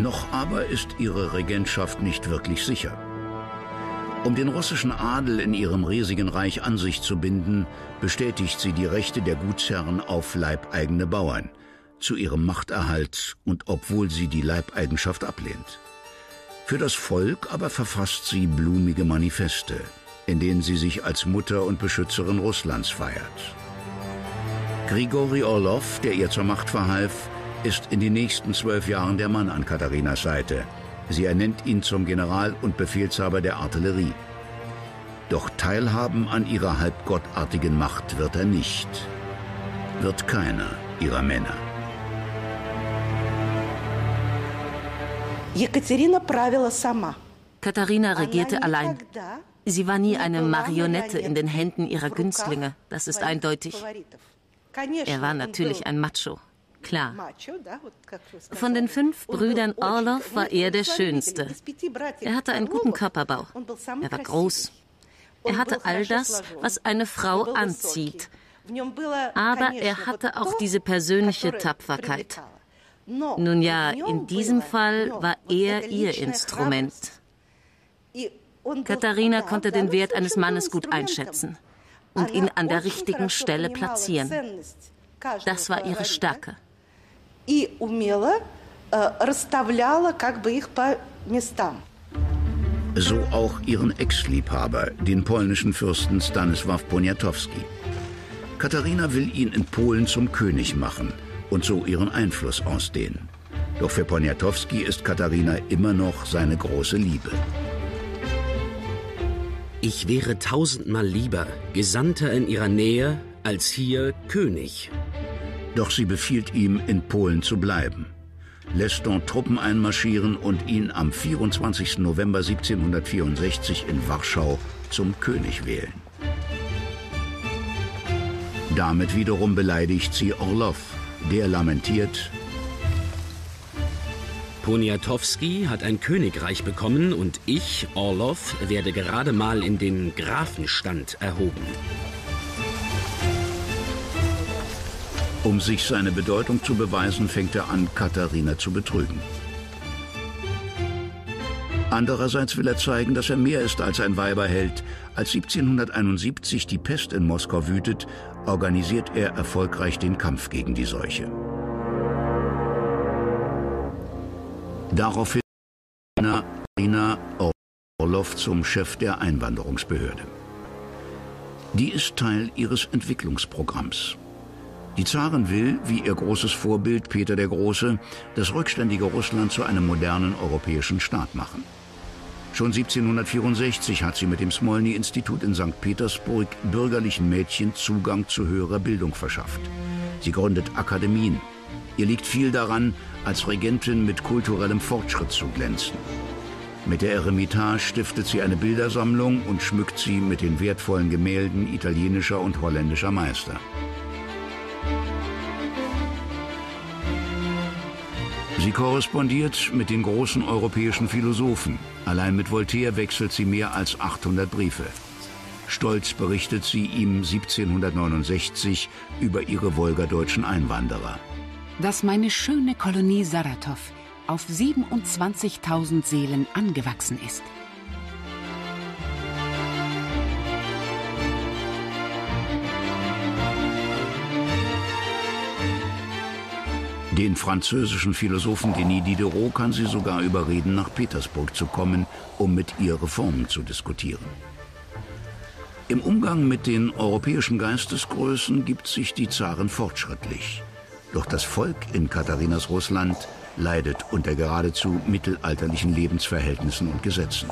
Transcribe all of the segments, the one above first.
Noch aber ist ihre Regentschaft nicht wirklich sicher. Um den russischen Adel in ihrem riesigen Reich an sich zu binden, bestätigt sie die Rechte der Gutsherren auf leibeigene Bauern, zu ihrem Machterhalt und obwohl sie die Leibeigenschaft ablehnt. Für das Volk aber verfasst sie blumige Manifeste, in denen sie sich als Mutter und Beschützerin Russlands feiert. Grigori Orlov, der ihr zur Macht verhalf, ist in den nächsten zwölf Jahren der Mann an Katharinas Seite. Sie ernennt ihn zum General und Befehlshaber der Artillerie. Doch teilhaben an ihrer halbgottartigen Macht wird er nicht. Wird keiner ihrer Männer. Katharina regierte allein. Sie war nie eine Marionette in den Händen ihrer Günstlinge, das ist eindeutig. Er war natürlich ein Macho, klar. Von den fünf Brüdern Orlov war er der Schönste. Er hatte einen guten Körperbau. Er war groß. Er hatte all das, was eine Frau anzieht. Aber er hatte auch diese persönliche Tapferkeit. Nun ja, in diesem Fall war er ihr Instrument. Katharina konnte den Wert eines Mannes gut einschätzen und ihn an der richtigen Stelle platzieren. Das war ihre Stärke. So auch ihren Ex-Liebhaber, den polnischen Fürsten Stanisław Poniatowski. Katharina will ihn in Polen zum König machen – und so ihren Einfluss ausdehnen. Doch für Poniatowski ist Katharina immer noch seine große Liebe. Ich wäre tausendmal lieber Gesandter in ihrer Nähe als hier König. Doch sie befiehlt ihm, in Polen zu bleiben, lässt dort Truppen einmarschieren und ihn am 24. November 1764 in Warschau zum König wählen. Damit wiederum beleidigt sie Orlov, der lamentiert. Poniatowski hat ein Königreich bekommen und ich, Orlov, werde gerade mal in den Grafenstand erhoben. Um sich seine Bedeutung zu beweisen, fängt er an, Katharina zu betrügen. Andererseits will er zeigen, dass er mehr ist als ein Weiberheld. Als 1771 die Pest in Moskau wütet, organisiert er erfolgreich den Kampf gegen die Seuche. Daraufhin Rina Orlov zum Chef der Einwanderungsbehörde. Die ist Teil ihres Entwicklungsprogramms. Die Zarin will, wie ihr großes Vorbild Peter der Große, das rückständige Russland zu einem modernen europäischen Staat machen. Schon 1764 hat sie mit dem Smolny-Institut in St. Petersburg bürgerlichen Mädchen Zugang zu höherer Bildung verschafft. Sie gründet Akademien. Ihr liegt viel daran, als Regentin mit kulturellem Fortschritt zu glänzen. Mit der Eremitage stiftet sie eine Bildersammlung und schmückt sie mit den wertvollen Gemälden italienischer und holländischer Meister. Sie korrespondiert mit den großen europäischen Philosophen. Allein mit Voltaire wechselt sie mehr als 800 Briefe. Stolz berichtet sie ihm 1769 über ihre wolgadeutschen Einwanderer. Dass meine schöne Kolonie Saratow auf 27.000 Seelen angewachsen ist. Den französischen Philosophen Denis Diderot kann sie sogar überreden, nach Petersburg zu kommen, um mit ihr Reformen zu diskutieren. Im Umgang mit den europäischen Geistesgrößen gibt sich die Zaren fortschrittlich. Doch das Volk in Katharinas Russland leidet unter geradezu mittelalterlichen Lebensverhältnissen und Gesetzen.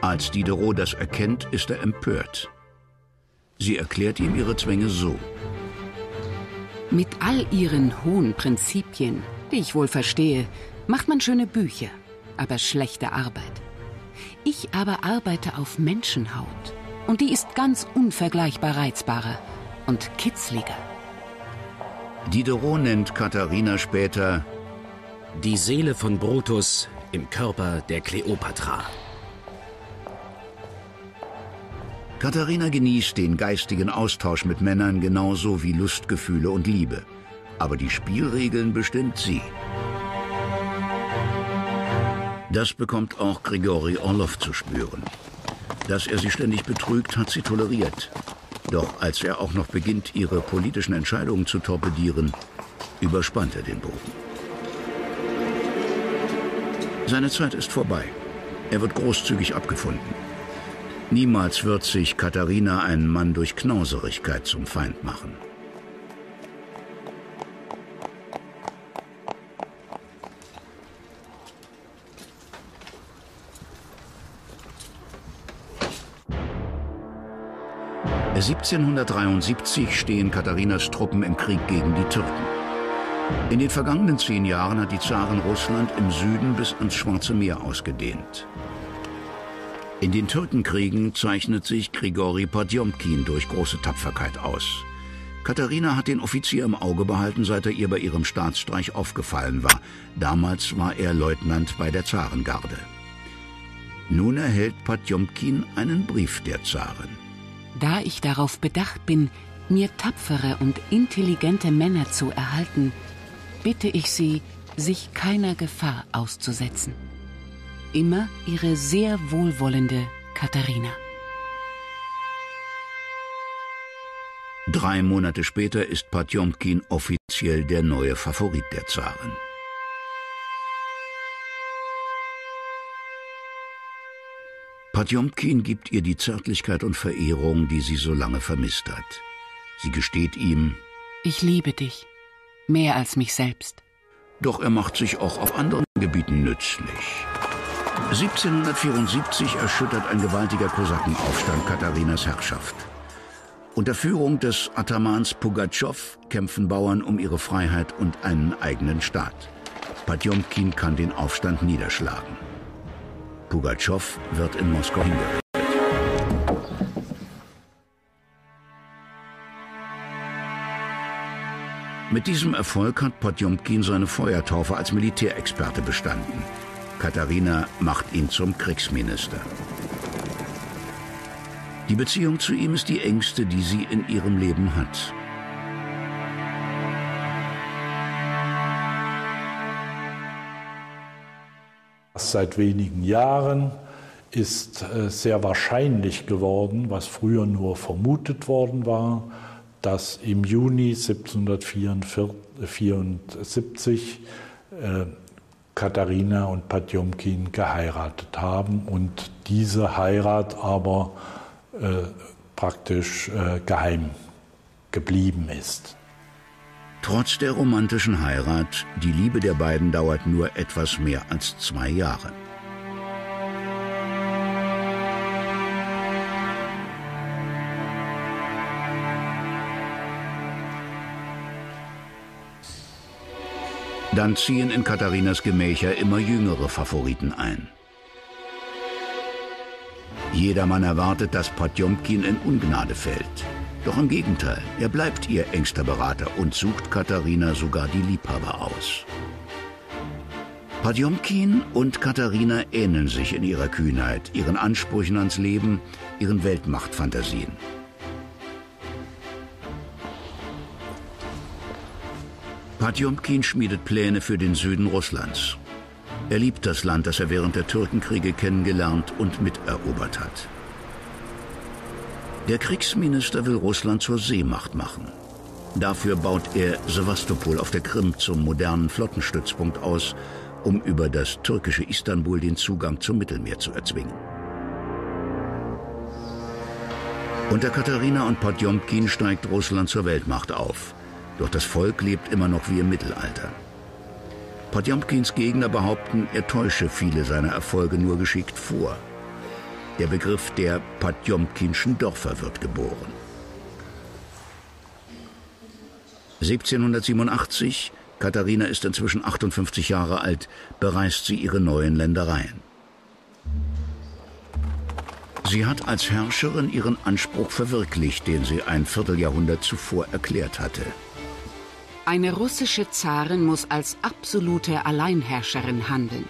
Als Diderot das erkennt, ist er empört. Sie erklärt ihm ihre Zwänge so. Mit all ihren hohen Prinzipien, die ich wohl verstehe, macht man schöne Bücher, aber schlechte Arbeit. Ich aber arbeite auf Menschenhaut. Und die ist ganz unvergleichbar reizbarer und kitzliger. Diderot nennt Katharina später die Seele von Brutus im Körper der Kleopatra. Katharina genießt den geistigen Austausch mit Männern genauso wie Lustgefühle und Liebe. aber die Spielregeln bestimmt sie. Das bekommt auch Grigori Orlov zu spüren. Dass er sie ständig betrügt, hat sie toleriert. Doch als er auch noch beginnt, ihre politischen Entscheidungen zu torpedieren, überspannt er den Bogen. Seine Zeit ist vorbei. Er wird großzügig abgefunden. Niemals wird sich Katharina einen Mann durch Knauserigkeit zum Feind machen. (1773) stehen Katharinas Truppen im Krieg gegen die Türken. In den vergangenen zehn Jahren hat die Zarin Russland im Süden bis ans Schwarze Meer ausgedehnt. In den Türkenkriegen zeichnet sich Grigori Podjomkin durch große Tapferkeit aus. Katharina hat den Offizier im Auge behalten, seit er ihr bei ihrem Staatsstreich aufgefallen war. Damals war er Leutnant bei der Zarengarde. Nun erhält Podjomkin einen Brief der Zarin. Da ich darauf bedacht bin, mir tapfere und intelligente Männer zu erhalten, bitte ich Sie, sich keiner Gefahr auszusetzen. Immer Ihre sehr wohlwollende Katharina. Drei Monate später ist Potjomkin offiziell der neue Favorit der Zaren. Potjomkin gibt ihr die Zärtlichkeit und Verehrung, die sie so lange vermisst hat. Sie gesteht ihm, ich liebe dich, mehr als mich selbst. Doch er macht sich auch auf anderen Gebieten nützlich. 1774 erschüttert ein gewaltiger Kosakenaufstand Katharinas Herrschaft. Unter Führung des Atamans Pugatschow kämpfen Bauern um ihre Freiheit und einen eigenen Staat. Potjomkin kann den Aufstand niederschlagen. Pugatschow wird in Moskau hingerichtet. Mit diesem Erfolg hat Potjomkin seine Feuertaufe als Militärexperte bestanden. Katharina macht ihn zum Kriegsminister. Die Beziehung zu ihm ist die engste, die sie in ihrem Leben hat. Seit wenigen Jahren ist äh, sehr wahrscheinlich geworden, was früher nur vermutet worden war, dass im Juni 1774 äh, Katharina und Potjomkin geheiratet haben und diese Heirat aber äh, praktisch äh, geheim geblieben ist. Trotz der romantischen Heirat, die Liebe der beiden dauert nur etwas mehr als zwei Jahre. Dann ziehen in Katharinas Gemächer immer jüngere Favoriten ein. Jedermann erwartet, dass Potjomkin in Ungnade fällt. Doch im Gegenteil, er bleibt ihr engster Berater und sucht Katharina sogar die Liebhaber aus. Potjomkin und Katharina ähneln sich in ihrer Kühnheit, ihren Ansprüchen ans Leben, ihren Weltmachtfantasien. Potjomkin schmiedet Pläne für den Süden Russlands. Er liebt das Land, das er während der Türkenkriege kennengelernt und miterobert hat. Der Kriegsminister will Russland zur Seemacht machen. Dafür baut er Sevastopol auf der Krim zum modernen Flottenstützpunkt aus, um über das türkische Istanbul den Zugang zum Mittelmeer zu erzwingen. Unter Katharina und Potjomkin steigt Russland zur Weltmacht auf. Doch das Volk lebt immer noch wie im Mittelalter. Potjomkins Gegner behaupten, er täusche viele seiner Erfolge nur geschickt vor. Der Begriff der Potjomkinschen Dörfer wird geboren. 1787, Katharina ist inzwischen 58 Jahre alt, bereist sie ihre neuen Ländereien. Sie hat als Herrscherin ihren Anspruch verwirklicht, den sie ein Vierteljahrhundert zuvor erklärt hatte. Eine russische Zarin muss als absolute Alleinherrscherin handeln.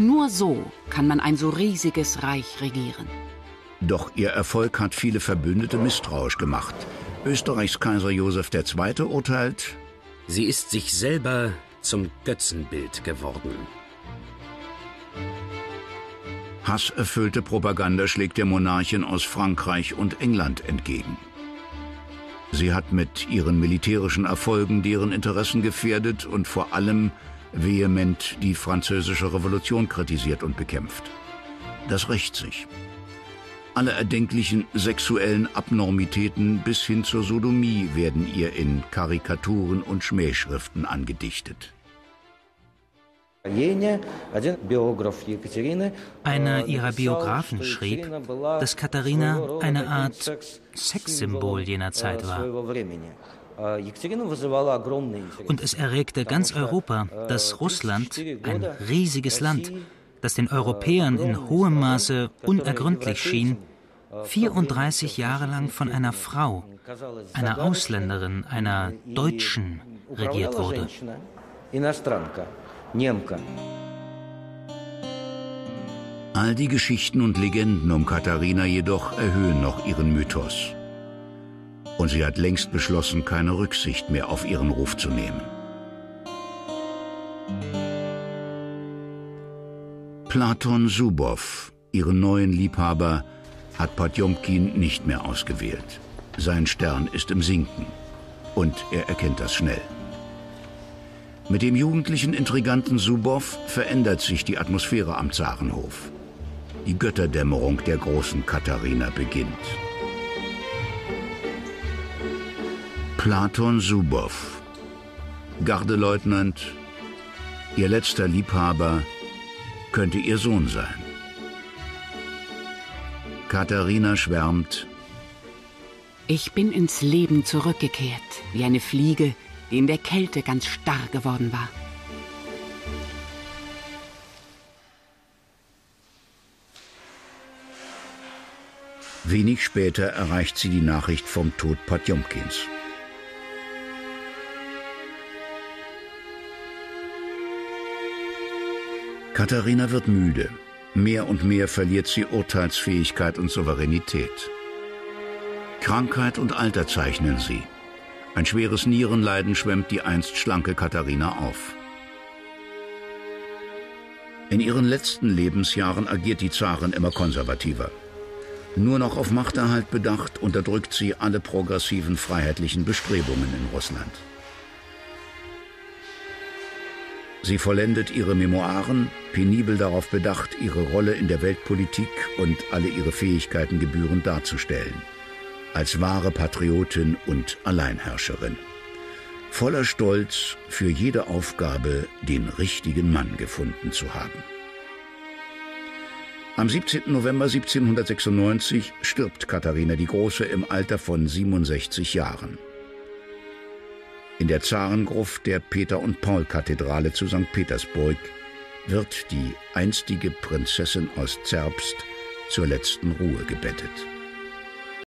Nur so kann man ein so riesiges Reich regieren. Doch ihr Erfolg hat viele Verbündete misstrauisch gemacht. Österreichs Kaiser Josef II. urteilt, Sie ist sich selber zum Götzenbild geworden. Hasserfüllte Propaganda schlägt der Monarchin aus Frankreich und England entgegen. Sie hat mit ihren militärischen Erfolgen deren Interessen gefährdet und vor allem vehement die französische Revolution kritisiert und bekämpft. Das rächt sich. Alle erdenklichen sexuellen Abnormitäten bis hin zur Sodomie werden ihr in Karikaturen und Schmähschriften angedichtet. Einer ihrer Biografen schrieb, dass Katharina eine Art Sexsymbol jener Zeit war. Und es erregte ganz Europa, dass Russland, ein riesiges Land, das den Europäern in hohem Maße unergründlich schien, 34 Jahre lang von einer Frau, einer Ausländerin, einer Deutschen regiert wurde. All die Geschichten und Legenden um Katharina jedoch erhöhen noch ihren Mythos. Und sie hat längst beschlossen, keine Rücksicht mehr auf ihren Ruf zu nehmen. Platon Subow, ihren neuen Liebhaber, hat Potjomkin nicht mehr ausgewählt. Sein Stern ist im Sinken. Und er erkennt das schnell. Mit dem jugendlichen Intriganten Subow verändert sich die Atmosphäre am Zarenhof. Die Götterdämmerung der großen Katharina beginnt. Platon Subow, Gardeleutnant, ihr letzter Liebhaber, könnte ihr Sohn sein. Katharina schwärmt. Ich bin ins Leben zurückgekehrt, wie eine Fliege, die in der Kälte ganz starr geworden war. Wenig später erreicht sie die Nachricht vom Tod Potjomkins. Katharina wird müde. Mehr und mehr verliert sie Urteilsfähigkeit und Souveränität. Krankheit und Alter zeichnen sie. Ein schweres Nierenleiden schwemmt die einst schlanke Katharina auf. In ihren letzten Lebensjahren agiert die Zarin immer konservativer. Nur noch auf Machterhalt bedacht, unterdrückt sie alle progressiven freiheitlichen Bestrebungen in Russland. Sie vollendet ihre Memoiren, penibel darauf bedacht, ihre Rolle in der Weltpolitik und alle ihre Fähigkeiten gebührend darzustellen als wahre Patriotin und Alleinherrscherin. Voller Stolz, für jede Aufgabe den richtigen Mann gefunden zu haben. Am 17. November 1796 stirbt Katharina die Große im Alter von 67 Jahren. In der Zarengruft der Peter- und Paul-Kathedrale zu St. Petersburg wird die einstige Prinzessin aus Zerbst zur letzten Ruhe gebettet.